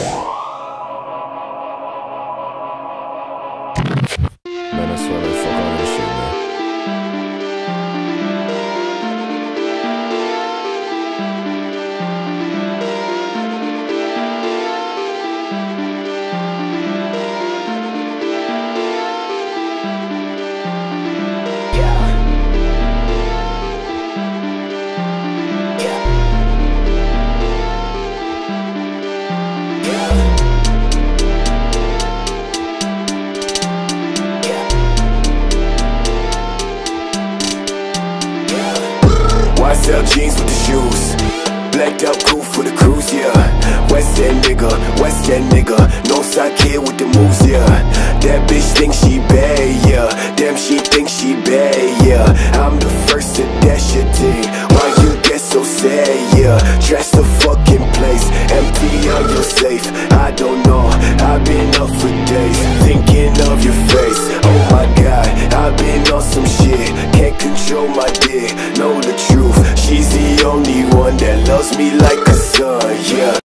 Man, YSL jeans with the shoes. Blacked out cool for the cruise, yeah. West End nigga, West End nigga. Northside kid with the moves, yeah. That bitch thinks she bad, yeah. Damn, she thinks she bad, yeah. I'm the first to dash your thing. Why you get so sad, yeah? Trash the fucking place, empty on your safe. I don't know, I've been up for days, thinking of your face. Oh my god, I've been on some shit. Can't control my dick, loves me like a son, yeah.